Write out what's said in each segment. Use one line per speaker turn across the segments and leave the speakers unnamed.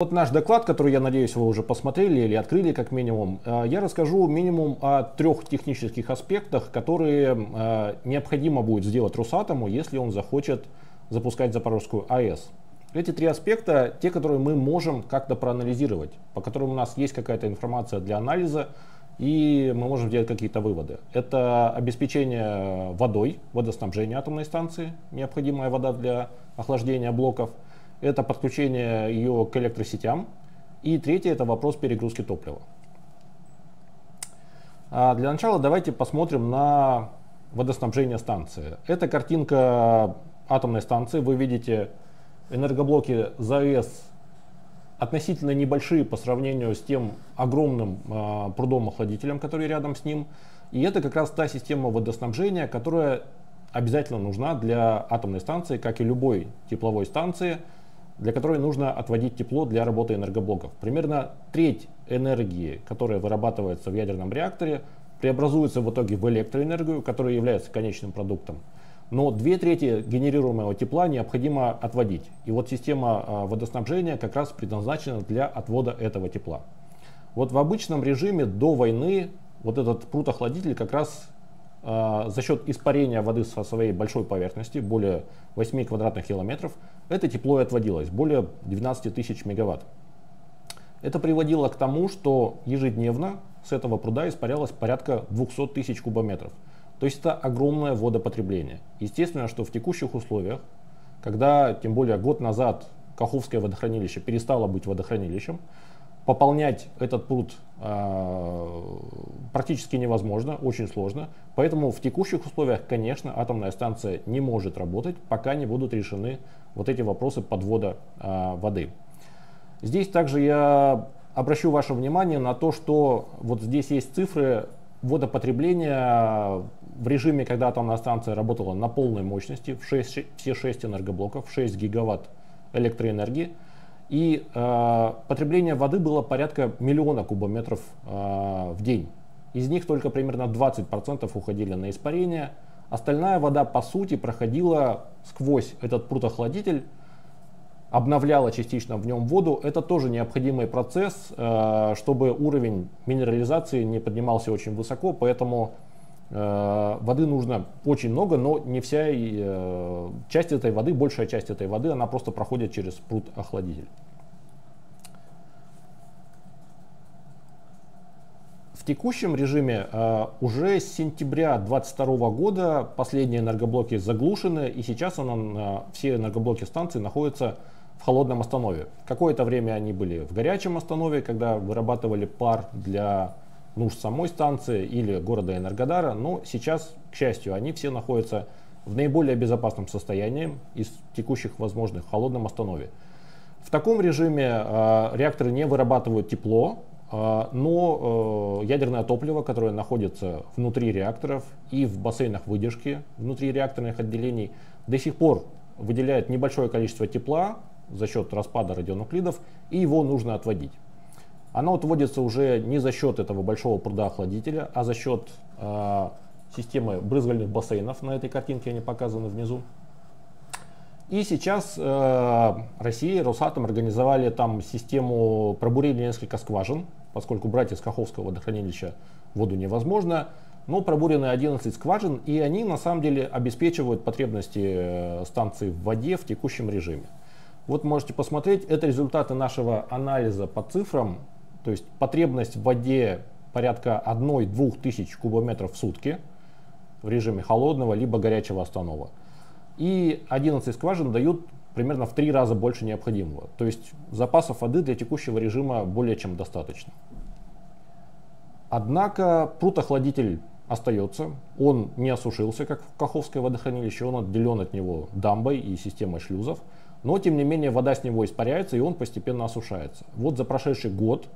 Вот наш доклад, который, я надеюсь, вы уже посмотрели или открыли как минимум, э, я расскажу минимум о трех технических аспектах, которые э, необходимо будет сделать Росатому, если он захочет запускать Запорожскую АЭС. Эти три аспекта, те, которые мы можем как-то проанализировать, по которым у нас есть какая-то информация для анализа, и мы можем делать какие-то выводы. Это обеспечение водой, водоснабжение атомной станции, необходимая вода для охлаждения блоков – это подключение ее к электросетям. И третье это вопрос перегрузки топлива. А для начала давайте посмотрим на водоснабжение станции. Это картинка атомной станции. Вы видите энергоблоки ЗАЭС относительно небольшие по сравнению с тем огромным э, прудом-охладителем, который рядом с ним. И это как раз та система водоснабжения, которая обязательно нужна для атомной станции, как и любой тепловой станции – для которой нужно отводить тепло для работы энергоблоков. Примерно треть энергии, которая вырабатывается в ядерном реакторе, преобразуется в итоге в электроэнергию, которая является конечным продуктом. Но две трети генерируемого тепла необходимо отводить. И вот система а, водоснабжения как раз предназначена для отвода этого тепла. Вот в обычном режиме до войны вот этот пруд-охладитель как раз э, за счет испарения воды со своей большой поверхности, более 8 квадратных километров, это тепло и отводилось, более 12 тысяч мегаватт. Это приводило к тому, что ежедневно с этого пруда испарялось порядка 200 тысяч кубометров. То есть это огромное водопотребление. Естественно, что в текущих условиях, когда тем более год назад Каховское водохранилище перестало быть водохранилищем, пополнять этот пруд э, практически невозможно, очень сложно. Поэтому в текущих условиях, конечно, атомная станция не может работать, пока не будут решены вот эти вопросы подвода э, воды. Здесь также я обращу ваше внимание на то, что вот здесь есть цифры водопотребления в режиме, когда атомная станция работала на полной мощности, в 6, все 6 энергоблоков, 6 гигаватт электроэнергии – и э, потребление воды было порядка миллиона кубометров э, в день. Из них только примерно 20% уходили на испарение. Остальная вода, по сути, проходила сквозь этот прутохладитель, обновляла частично в нем воду. Это тоже необходимый процесс, э, чтобы уровень минерализации не поднимался очень высоко, поэтому воды нужно очень много, но не вся э, часть этой воды, большая часть этой воды, она просто проходит через прут-охладитель. текущем режиме э, уже с сентября 2022 года последние энергоблоки заглушены, и сейчас он, э, все энергоблоки станции находятся в холодном останове. Какое-то время они были в горячем останове, когда вырабатывали пар для нужд самой станции или города Энергодара, но сейчас, к счастью, они все находятся в наиболее безопасном состоянии из текущих возможных в холодном останове. В таком режиме э, реакторы не вырабатывают тепло, а, но э, ядерное топливо, которое находится внутри реакторов и в бассейнах выдержки внутри реакторных отделений, до сих пор выделяет небольшое количество тепла за счет распада радионуклидов, и его нужно отводить. Оно отводится уже не за счет этого большого пруда охладителя, а за счет э, системы брызгальных бассейнов. На этой картинке они показаны внизу. И сейчас э, Россия и Росатом организовали там систему пробурения несколько скважин, поскольку брать из Каховского водохранилища воду невозможно. Но пробурены 11 скважин, и они на самом деле обеспечивают потребности э, станции в воде в текущем режиме. Вот можете посмотреть, это результаты нашего анализа по цифрам. То есть потребность в воде порядка 1-2 тысяч кубометров в сутки в режиме холодного либо горячего останова. И 11 скважин дают примерно в три раза больше необходимого. То есть запасов воды для текущего режима более чем достаточно. Однако пруд-охладитель остается, он не осушился, как в Каховское водохранилище, он отделен от него дамбой и системой шлюзов, но тем не менее вода с него испаряется и он постепенно осушается. Вот за прошедший год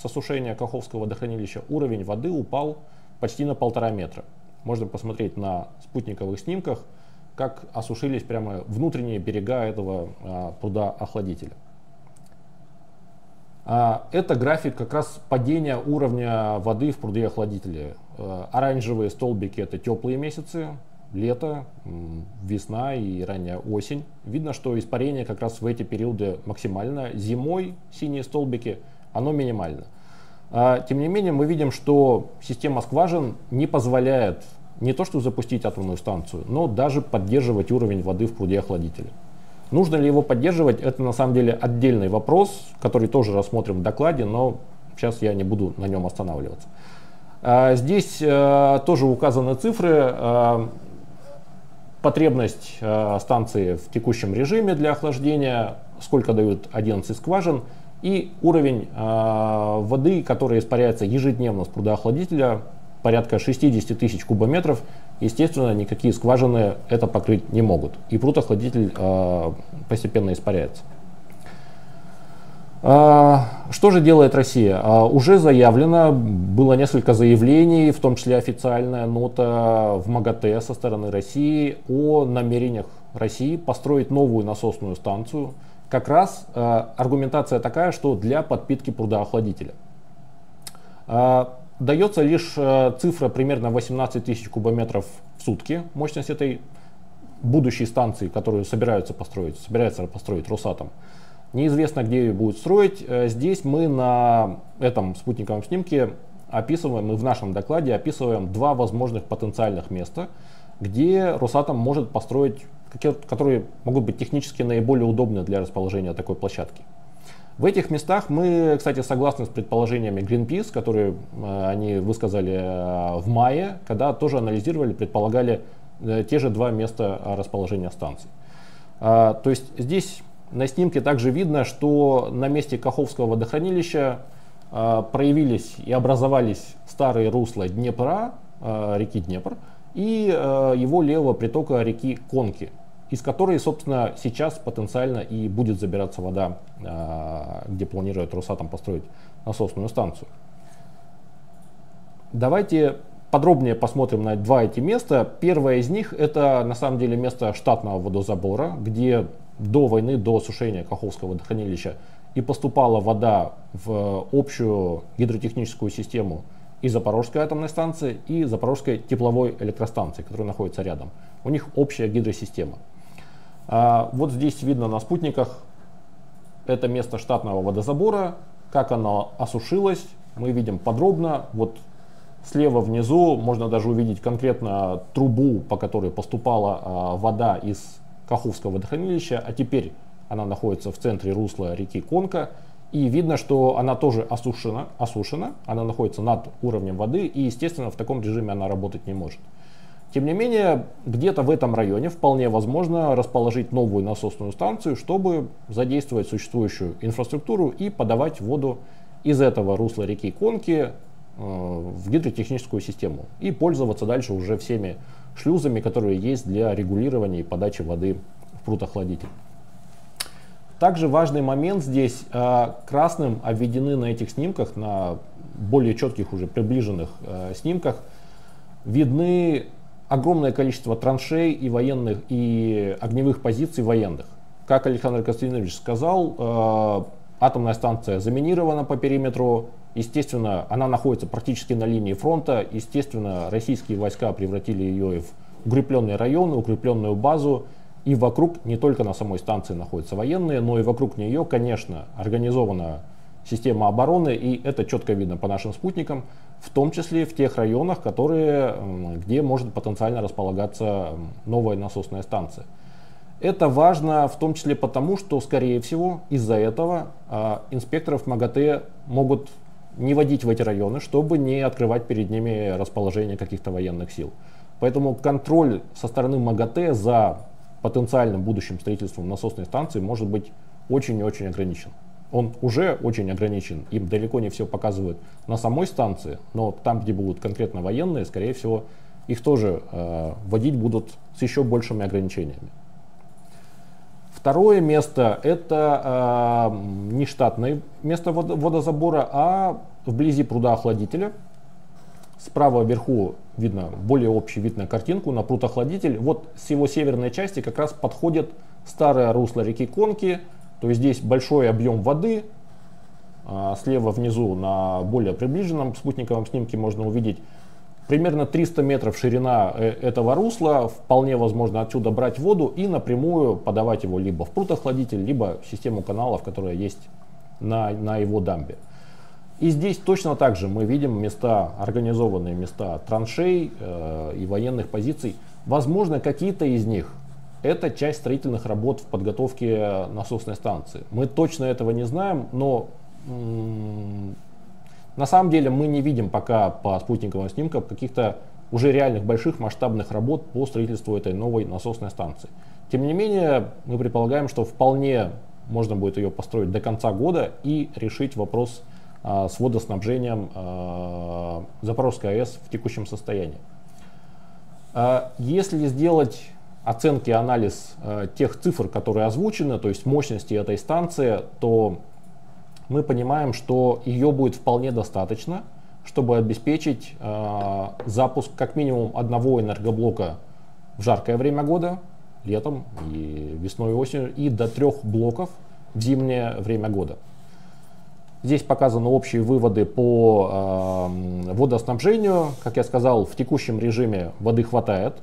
с осушения Каховского водохранилища уровень воды упал почти на полтора метра. Можно посмотреть на спутниковых снимках – как осушились прямо внутренние берега этого а, пруда-охладителя. А, это график как раз падения уровня воды в пруде охладителе. А, оранжевые столбики это теплые месяцы, лето, весна и ранняя осень. Видно, что испарение как раз в эти периоды максимально. Зимой синие столбики, оно минимально. А, тем не менее, мы видим, что система скважин не позволяет не то что запустить атомную станцию, но даже поддерживать уровень воды в пруде охладителя. Нужно ли его поддерживать, это на самом деле отдельный вопрос, который тоже рассмотрим в докладе, но сейчас я не буду на нем останавливаться. А, здесь э, тоже указаны цифры. Э, потребность э, станции в текущем режиме для охлаждения, сколько дают 11 скважин, и уровень воды, который испаряется ежедневно с прудоохладителя, порядка 60 тысяч кубометров. Естественно, никакие скважины это покрыть не могут. И прудоохладитель постепенно испаряется. А, что же делает Россия? А, уже заявлено, было несколько заявлений, в том числе официальная нота в МАГАТЭ со стороны России о намерениях России построить новую насосную станцию. Как раз а, аргументация такая, что для подпитки прудоохладителя. Дается лишь цифра примерно 18 тысяч кубометров в сутки мощность этой будущей станции, которую собираются построить, собирается построить Росатом. Неизвестно, где ее будут строить. Э, здесь мы на этом спутниковом снимке описываем, мы в нашем докладе описываем два возможных потенциальных места, где Росатом может построить, которые могут быть технически наиболее удобны для расположения такой площадки. В этих местах мы, кстати, согласны с предположениями Greenpeace, которые э, они высказали э, в мае, когда тоже анализировали, предполагали те же два места расположения станций. То есть здесь на снимке также видно, что на месте Каховского водохранилища э, проявились и образовались старые русла Днепра, э, реки Днепр, и э, его левого притока реки Конки, из которой, собственно, сейчас потенциально и будет забираться вода, э, где планирует Росатом построить насосную станцию. Давайте подробнее посмотрим на два эти места. Первое из них это на самом деле место штатного водозабора, где до войны, до осушения Каховского водохранилища, и поступала вода в общую гидротехническую систему и Запорожской атомной станции, и Запорожской тепловой электростанции, которая находится рядом. У них общая гидросистема. А, вот здесь видно на спутниках это место штатного водозабора, как оно осушилось, мы видим подробно. Вот слева внизу можно даже увидеть конкретно трубу, по которой поступала а, вода из Каховского водохранилища, а теперь она находится в центре русла реки Конка. И видно, что она тоже осушена, осушена, она находится над уровнем воды, и, естественно, в таком режиме она работать не может. Тем не менее, где-то в этом районе вполне возможно расположить новую насосную станцию, чтобы задействовать существующую инфраструктуру и подавать воду из этого русла реки Конки э, в гидротехническую систему и пользоваться дальше уже всеми шлюзами, которые есть для регулирования и подачи воды в прутохладитель. Также важный момент здесь, э, красным обведены на этих снимках, на более четких уже приближенных э, снимках, видны огромное количество траншей и военных, и огневых позиций военных. Как Александр Константинович сказал, э, атомная станция заминирована по периметру, Естественно, она находится практически на линии фронта. Естественно, российские войска превратили ее в укрепленные районы, укрепленную базу. И вокруг, не только на самой станции находятся военные, но и вокруг нее, конечно, организована система обороны. И это четко видно по нашим спутникам, в том числе в тех районах, которые, где может потенциально располагаться новая насосная станция. Это важно в том числе потому, что, скорее всего, из-за этого э, инспекторов МАГАТЭ могут не водить в эти районы, чтобы не открывать перед ними расположение каких-то военных сил. Поэтому контроль со стороны МАГАТЭ за потенциальным будущим строительством насосной станции может быть очень и очень ограничен. Он уже очень ограничен, им далеко не все показывают на самой станции, но там, где будут конкретно военные, скорее всего, их тоже э, водить будут с еще большими ограничениями. Второе место это э, не штатное место водозабора, а вблизи пруда охладителя. Справа вверху видно более общий вид на картинку, на пруд охладитель. Вот с его северной части как раз подходит старое русло реки Конки. То есть здесь большой объем воды. А слева внизу на более приближенном спутниковом снимке можно увидеть Примерно 300 метров ширина э, этого русла, вполне возможно отсюда брать воду и напрямую подавать его либо в прутохладитель, либо в систему каналов, которая есть на, на его дамбе. И здесь точно так же мы видим места, организованные места траншей э, и военных позиций. Возможно, какие-то из них это часть строительных работ в подготовке насосной станции. Мы точно этого не знаем, но на самом деле мы не видим пока по спутниковым снимкам каких-то уже реальных больших масштабных работ по строительству этой новой насосной станции. Тем не менее, мы предполагаем, что вполне можно будет ее построить до конца года и решить вопрос а, с водоснабжением а, Запорожской АЭС в текущем состоянии. А, если сделать оценки, анализ а, тех цифр, которые озвучены, то есть мощности этой станции, то мы понимаем, что ее будет вполне достаточно, чтобы обеспечить э, запуск как минимум одного энергоблока в жаркое время года, летом и весной и осенью, и до трех блоков в зимнее время года. Здесь показаны общие выводы по э, водоснабжению. Как я сказал, в текущем режиме воды хватает.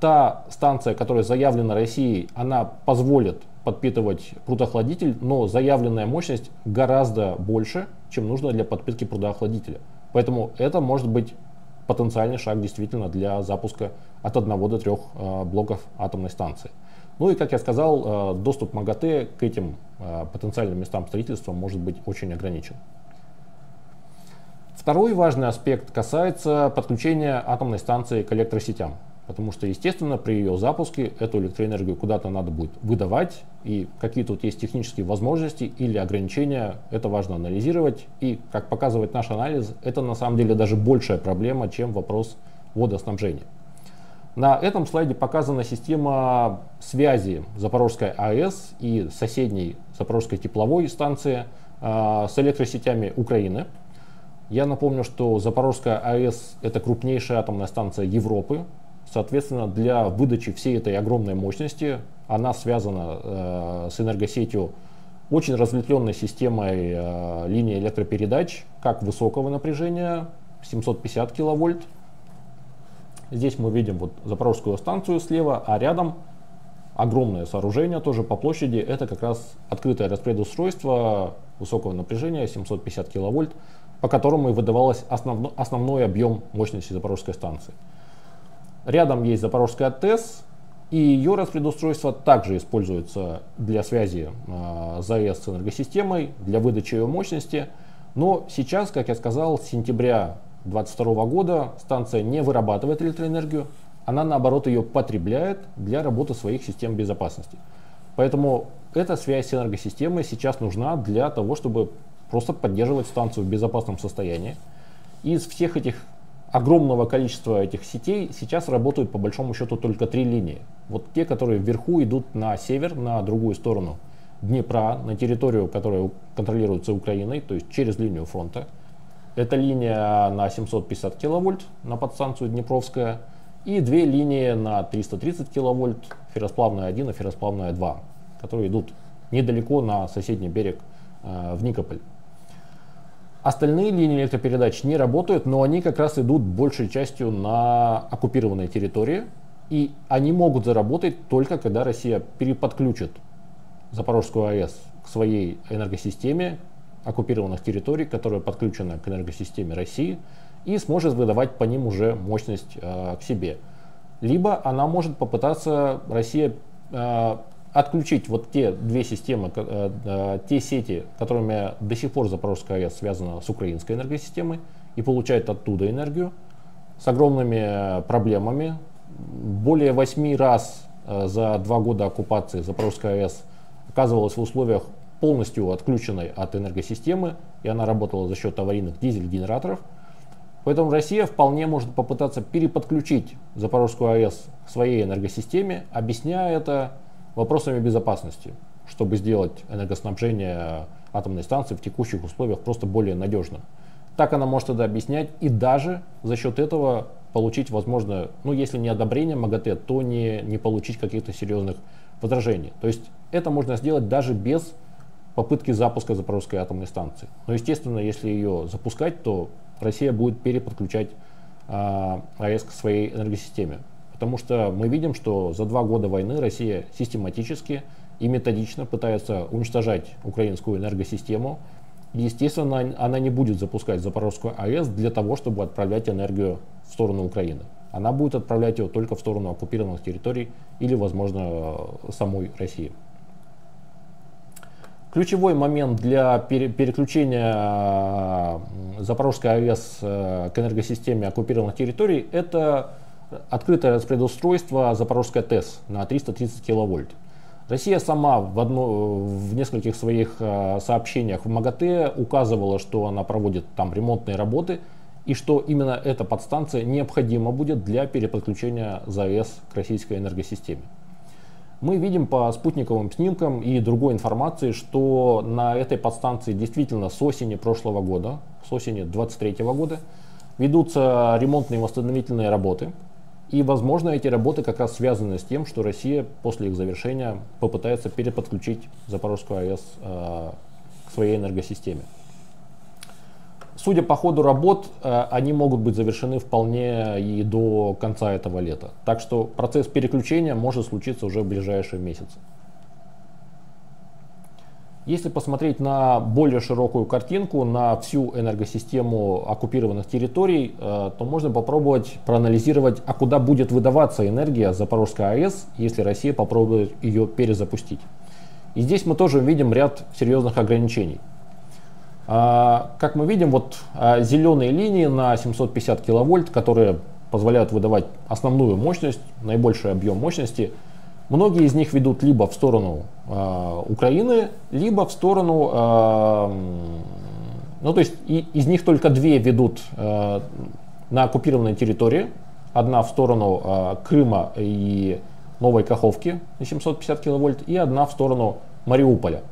Та станция, которая заявлена Россией, она позволит подпитывать прудоохладитель, но заявленная мощность гораздо больше, чем нужно для подпитки прудоохладителя. Поэтому это может быть потенциальный шаг действительно для запуска от 1 до 3 э, блоков атомной станции. Ну и, как я сказал, э, доступ МАГАТЭ к этим э, потенциальным местам строительства может быть очень ограничен. Второй важный аспект касается подключения атомной станции к электросетям. Потому что, естественно, при ее запуске эту электроэнергию куда-то надо будет выдавать, и какие тут есть технические возможности или ограничения, это важно анализировать. И, как показывает наш анализ, это на самом деле даже большая проблема, чем вопрос водоснабжения. На этом слайде показана система связи Запорожской АЭС и соседней Запорожской тепловой станции э, с электросетями Украины. Я напомню, что Запорожская АЭС это крупнейшая атомная станция Европы, Соответственно, для выдачи всей этой огромной мощности она связана э, с энергосетью очень разветвленной системой э, линии электропередач, как высокого напряжения, 750 киловольт. Здесь мы видим вот Запорожскую станцию слева, а рядом огромное сооружение тоже по площади. Это как раз открытое распредустройство высокого напряжения, 750 киловольт, по которому и выдавалось основной, основной объем мощности Запорожской станции. Рядом есть Запорожская ТЭС, и ее распредустройство также используется для связи э, ЗАЭС с энергосистемой, для выдачи ее мощности. Но сейчас, как я сказал, с сентября 2022 года станция не вырабатывает электроэнергию, она наоборот ее потребляет для работы своих систем безопасности. Поэтому эта связь с энергосистемой сейчас нужна для того, чтобы просто поддерживать станцию в безопасном состоянии. Из всех этих огромного количества этих сетей сейчас работают по большому счету только три линии. Вот те, которые вверху идут на север, на другую сторону Днепра, на территорию, которая контролируется Украиной, то есть через линию фронта. Это линия на 750 киловольт на подстанцию Днепровская и две линии на 330 киловольт, ферросплавная 1 и ферросплавная 2, которые идут недалеко на соседний берег э, в Никополь. Остальные линии электропередач не работают, но они как раз идут большей частью на оккупированной территории. И они могут заработать только когда Россия переподключит Запорожскую АЭС к своей энергосистеме оккупированных территорий, которая подключена к энергосистеме России, и сможет выдавать по ним уже мощность э, к себе. Либо она может попытаться, Россия, э, отключить вот те две системы, э, э, те сети, которыми до сих пор Запорожская АЭС связана с украинской энергосистемой и получает оттуда энергию с огромными проблемами. Более восьми раз э, за два года оккупации Запорожская АЭС оказывалась в условиях полностью отключенной от энергосистемы, и она работала за счет аварийных дизель-генераторов. Поэтому Россия вполне может попытаться переподключить Запорожскую АЭС к своей энергосистеме, объясняя это вопросами безопасности, чтобы сделать энергоснабжение атомной станции в текущих условиях просто более надежным. Так она может это объяснять и даже за счет этого получить, возможно, ну если не одобрение МАГАТЭ, то не, не получить каких-то серьезных возражений. То есть это можно сделать даже без попытки запуска Запорожской атомной станции. Но естественно, если ее запускать, то Россия будет переподключать АЭС к своей энергосистеме. Потому что мы видим, что за два года войны Россия систематически и методично пытается уничтожать украинскую энергосистему. Естественно, она не будет запускать Запорожскую АЭС для того, чтобы отправлять энергию в сторону Украины. Она будет отправлять ее только в сторону оккупированных территорий или, возможно, самой России. Ключевой момент для переключения э, Запорожской АЭС э, к энергосистеме оккупированных территорий – это открытое распредустройство Запорожской ТЭС на 330 киловольт. Россия сама в, одно, в нескольких своих э, сообщениях в МАГАТЭ указывала, что она проводит там ремонтные работы и что именно эта подстанция необходима будет для переподключения ЗАЭС к российской энергосистеме. Мы видим по спутниковым снимкам и другой информации, что на этой подстанции действительно с осени прошлого года, с осени 2023 года, ведутся ремонтные восстановительные работы. И, возможно, эти работы как раз связаны с тем, что Россия после их завершения попытается переподключить Запорожскую АЭС э, к своей энергосистеме. Судя по ходу работ, э, они могут быть завершены вполне и до конца этого лета. Так что процесс переключения может случиться уже в ближайшие месяцы. Если посмотреть на более широкую картинку, на всю энергосистему оккупированных территорий, э, то можно попробовать проанализировать, а куда будет выдаваться энергия Запорожской АЭС, если Россия попробует ее перезапустить. И здесь мы тоже видим ряд серьезных ограничений. А, как мы видим, вот а, зеленые линии на 750 киловольт, которые позволяют выдавать основную мощность, наибольший объем мощности, многие из них ведут либо в сторону э, Украины, либо в сторону, э, ну то есть и, из них только две ведут э, на оккупированной территории, одна в сторону э, Крыма и Новой Каховки на 750 киловольт, и одна в сторону Мариуполя.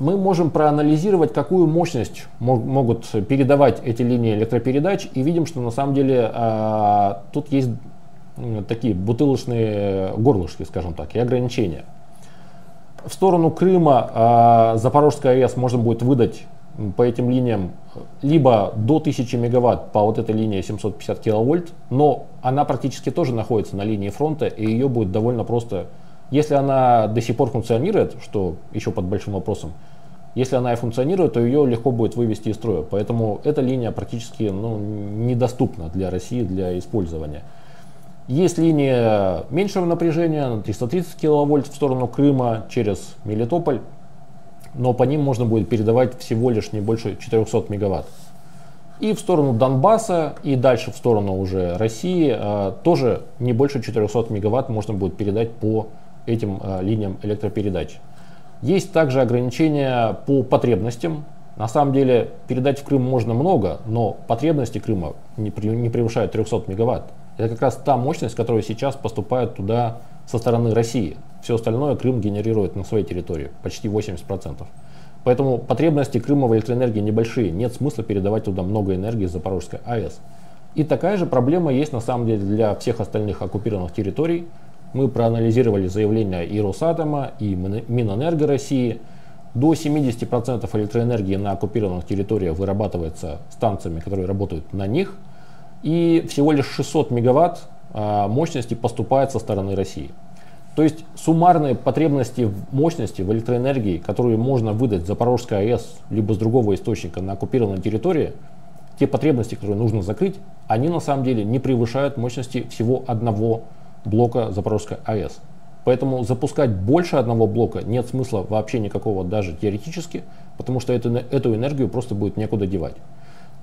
Мы можем проанализировать, какую мощность могут передавать эти линии электропередач, и видим, что на самом деле а, тут есть такие бутылочные горлышки, скажем так, и ограничения. В сторону Крыма а, Запорожская АЭС можно будет выдать по этим линиям либо до 1000 мегаватт по вот этой линии 750 киловольт, но она практически тоже находится на линии фронта, и ее будет довольно просто если она до сих пор функционирует, что еще под большим вопросом, если она и функционирует, то ее легко будет вывести из строя. Поэтому эта линия практически ну, недоступна для России для использования. Есть линия меньшего напряжения на 330 киловольт в сторону Крыма через Мелитополь, но по ним можно будет передавать всего лишь не больше 400 мегаватт. И в сторону Донбасса и дальше в сторону уже России э, тоже не больше 400 мегаватт можно будет передать по этим э, линиям электропередач. Есть также ограничения по потребностям. На самом деле передать в Крым можно много, но потребности Крыма не превышают 300 мегаватт. Это как раз та мощность, которая сейчас поступает туда со стороны России. Все остальное Крым генерирует на своей территории, почти 80%. Поэтому потребности Крыма в электроэнергии небольшие, нет смысла передавать туда много энергии из Запорожской АЭС. И такая же проблема есть на самом деле для всех остальных оккупированных территорий, мы проанализировали заявления и Росатома, и Минэнерго России. До 70% электроэнергии на оккупированных территориях вырабатывается станциями, которые работают на них. И всего лишь 600 мегаватт а, мощности поступает со стороны России. То есть суммарные потребности в мощности в электроэнергии, которую можно выдать Запорожская АЭС либо с другого источника на оккупированной территории, те потребности, которые нужно закрыть, они на самом деле не превышают мощности всего одного блока Запорожской АЭС. Поэтому запускать больше одного блока нет смысла вообще никакого даже теоретически, потому что эту, эту энергию просто будет некуда девать.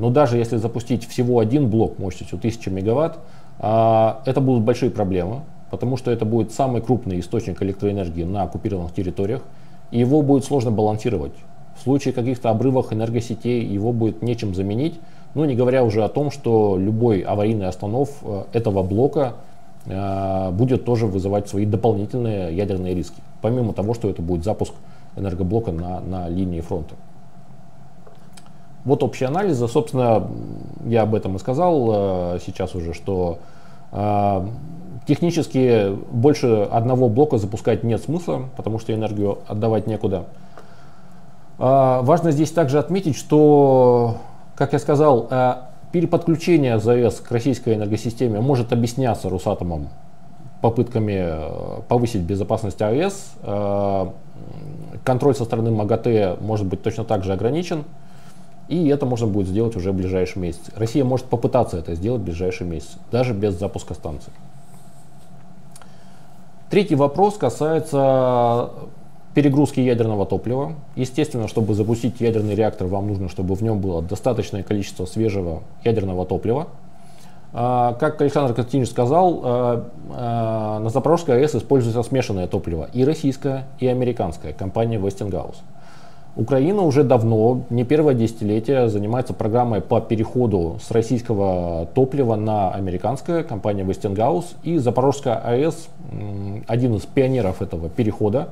Но даже если запустить всего один блок мощностью 1000 мегаватт, а, это будут большие проблемы, потому что это будет самый крупный источник электроэнергии на оккупированных территориях, и его будет сложно балансировать. В случае каких-то обрывов энергосетей его будет нечем заменить, ну не говоря уже о том, что любой аварийный останов э, этого блока Э, будет тоже вызывать свои дополнительные ядерные риски, помимо того, что это будет запуск энергоблока на, на линии фронта. Вот общий анализ. Собственно, я об этом и сказал э, сейчас уже, что э, технически больше одного блока запускать нет смысла, потому что энергию отдавать некуда. Важно здесь также отметить, что, как я сказал, переподключение ЗАЭС к российской энергосистеме может объясняться Росатомом попытками э, повысить безопасность АЭС. Э, контроль со стороны МАГАТЭ может быть точно так же ограничен. И это можно будет сделать уже в ближайший месяц. Россия может попытаться это сделать в ближайший месяц, даже без запуска станции. Третий вопрос касается перегрузки ядерного топлива. Естественно, чтобы запустить ядерный реактор, вам нужно, чтобы в нем было достаточное количество свежего ядерного топлива. А, как Александр Константинович сказал, а, а, на Запорожской АЭС используется смешанное топливо, и российское, и американское, компания Westinghouse. Украина уже давно, не первое десятилетие, занимается программой по переходу с российского топлива на американское, компания Westinghouse. И Запорожская АЭС один из пионеров этого перехода.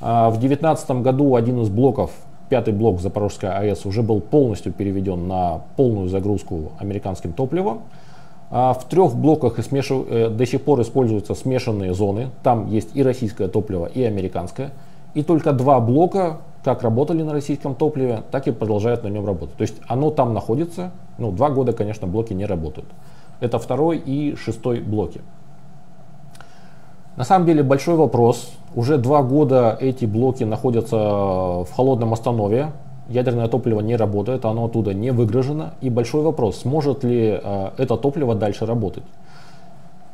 А, в 2019 году один из блоков, пятый блок Запорожской АЭС, уже был полностью переведен на полную загрузку американским топливом. А в трех блоках э, до сих пор используются смешанные зоны. Там есть и российское топливо, и американское. И только два блока как работали на российском топливе, так и продолжают на нем работать. То есть оно там находится. Ну, два года, конечно, блоки не работают. Это второй и шестой блоки. На самом деле большой вопрос. Уже два года эти блоки находятся в холодном останове. Ядерное топливо не работает, оно оттуда не выгружено. И большой вопрос, сможет ли э, это топливо дальше работать.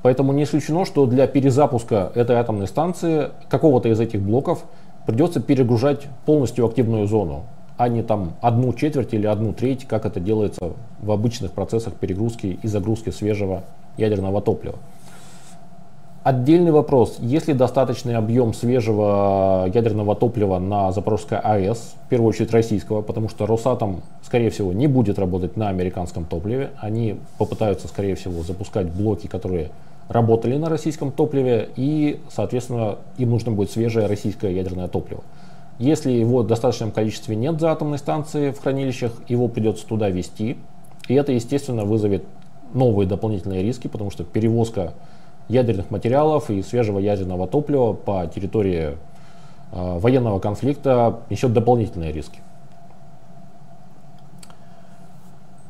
Поэтому не исключено, что для перезапуска этой атомной станции какого-то из этих блоков придется перегружать полностью активную зону, а не там одну четверть или одну треть, как это делается в обычных процессах перегрузки и загрузки свежего ядерного топлива. Отдельный вопрос, есть ли достаточный объем свежего ядерного топлива на Запорожской АЭС, в первую очередь российского, потому что Росатом, скорее всего, не будет работать на американском топливе. Они попытаются, скорее всего, запускать блоки, которые работали на российском топливе, и, соответственно, им нужно будет свежее российское ядерное топливо. Если его в достаточном количестве нет за атомной станции в хранилищах, его придется туда везти, и это, естественно, вызовет новые дополнительные риски, потому что перевозка ядерных материалов и свежего ядерного топлива по территории э, военного конфликта несет дополнительные риски.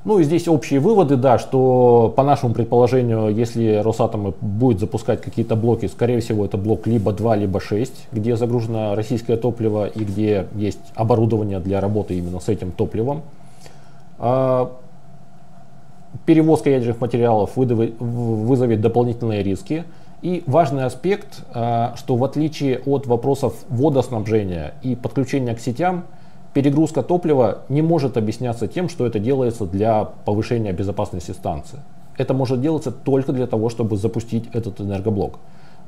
Ну и здесь общие выводы, да, что по нашему предположению, если Росатом будет запускать какие-то блоки, скорее всего это блок либо 2, либо 6, где загружено российское топливо и где есть оборудование для работы именно с этим топливом. А, перевозка ядерных материалов вызовет дополнительные риски. И важный аспект, а, что в отличие от вопросов водоснабжения и подключения к сетям, перегрузка топлива не может объясняться тем, что это делается для повышения безопасности станции. Это может делаться только для того, чтобы запустить этот энергоблок.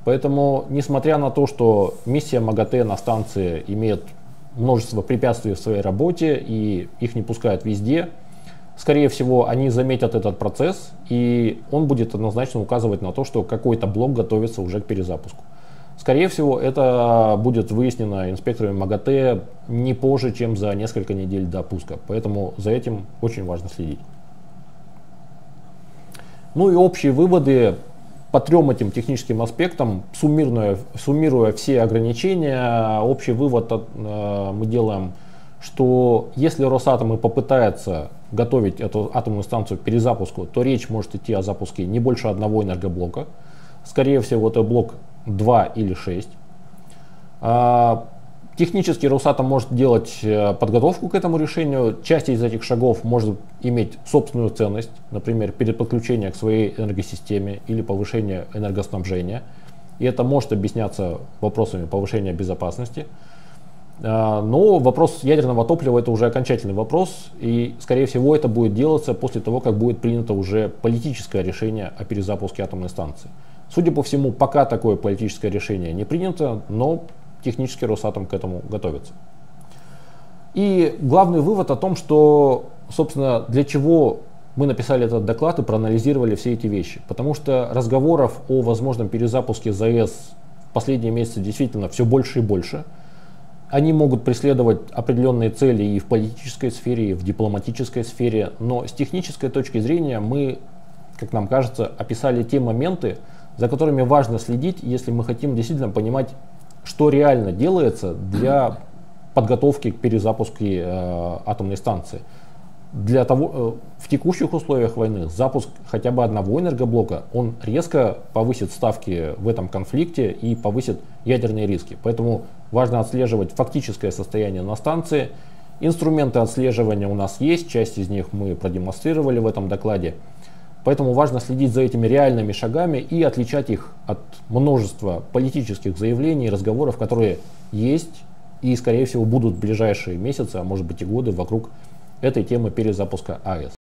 Поэтому, несмотря на то, что миссия МАГАТЭ на станции имеет множество препятствий в своей работе и их не пускают везде, скорее всего, они заметят этот процесс, и он будет однозначно указывать на то, что какой-то блок готовится уже к перезапуску. Скорее всего, это будет выяснено инспекторами МАГАТЭ не позже, чем за несколько недель до пуска. Поэтому за этим очень важно следить. Ну и общие выводы по трем этим техническим аспектам, суммируя, суммируя все ограничения, общий вывод э, мы делаем – что если Росатом и попытается готовить эту атомную станцию к перезапуску, то речь может идти о запуске не больше одного энергоблока. Скорее всего, это блок 2 или 6. А, технически Росатом может делать э, подготовку к этому решению. Часть из этих шагов может иметь собственную ценность, например, переподключение к своей энергосистеме или повышение энергоснабжения. И это может объясняться вопросами повышения безопасности. А, но вопрос ядерного топлива это уже окончательный вопрос, и скорее всего это будет делаться после того, как будет принято уже политическое решение о перезапуске атомной станции. Судя по всему, пока такое политическое решение не принято, но технически Росатом к этому готовится. И главный вывод о том, что, собственно, для чего мы написали этот доклад и проанализировали все эти вещи. Потому что разговоров о возможном перезапуске ЗАЭС в последние месяцы действительно все больше и больше – они могут преследовать определенные цели и в политической сфере, и в дипломатической сфере, но с технической точки зрения мы, как нам кажется, описали те моменты, за которыми важно следить, если мы хотим действительно понимать, что реально делается для подготовки к перезапуску э, атомной станции. для того, э, в текущих условиях войны запуск хотя бы одного энергоблока, он резко повысит ставки в этом конфликте и повысит ядерные риски. Поэтому важно отслеживать фактическое состояние на станции. Инструменты отслеживания у нас есть, часть из них мы продемонстрировали в этом докладе. Поэтому важно следить за этими реальными шагами и отличать их от множества политических заявлений и разговоров, которые есть и, скорее всего, будут в ближайшие месяцы, а может быть и годы вокруг этой темы перезапуска АЭС.